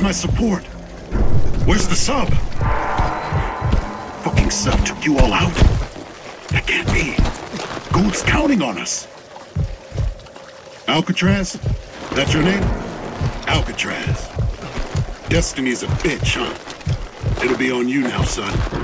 Where's my support? Where's the sub? Fucking sub took you all out? That can't be. Gould's counting on us. Alcatraz? That's your name? Alcatraz. Destiny's a bitch, huh? It'll be on you now, son.